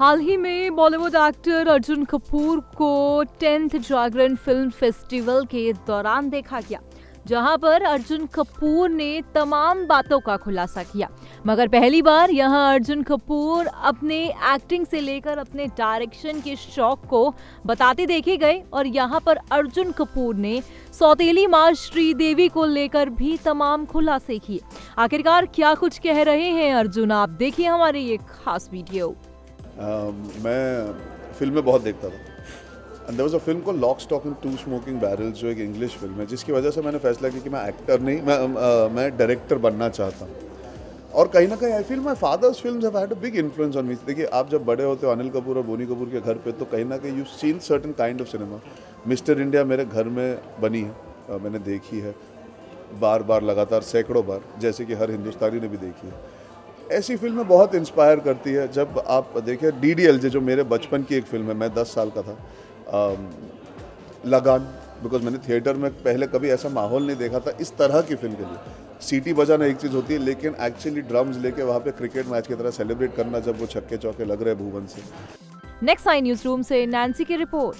Bollywood actor Arjun Kapoor को tenth जागरण film festival के दौरान देखा गया, जहाँ पर अर्जुन कपूर ने तमाम बातों का खुलासा किया। मगर पहली बार यहाँ अर्जुन कपूर अपने एक्टिंग से लेकर अपने डायरेक्शन के शौक को बताते देखे गए और यहाँ पर अर्जुन कपूर ने सौतेली माँ श्रीदेवी को लेकर भी तमाम खुलासे किए। आखिरकार क्या कुछ कह रहे हैं अर्जुन? आप देखिए हमारे ये खास वीडियो। मैं फ़िल्में बहुत देखता था। एंड वॉज़ अ फ़िल्म को lock stock and two smoking barrels जो एक इंग्लिश फ़िल्म है जिसकी वजह से मैंने फैसला किया कि मैं एक्टर नहीं मैं uh, मैं डायरेक्टर बनना चाहता हूँ। और कहीं ना कहीं I feel my father's film have had a big influence on me देखिए आप जब बड़े होते हो अनिल कपूर और बोनी कपूर के घर पे तो कहीं ना कहीं you seen certain kind of cinema mister India मेरे घर में बनी है uh, मैंने देखी है बार बार लगातार सैकड़ों बार जैसे कि हर हिंदुस्तानी ने भी देखी है। ऐसी फ़िल्में बहुत इंस्पायर करती है। जब आप देखिए डी डी एल जे जो मेरे बचपन की एक फ़िल्म है मैं दस साल का था आ, लगान बिकॉज़ मैंने थिएटर में पहले कभी ऐसा माहौल नहीं देखा था इस तरह की फ़िल्म के लिए। सीटी बजाना एक चीज़ होती है लेकिन एक्चुअली ड्रम्स लेके वहाँ पे क्रिकेट मैच की तरह सेलिब्रेट करना जब वो छक्के चौके लग रहे भुवन से। नेक्स्ट आई न्यूज़ रूम से नैन्सी की रिपोर्ट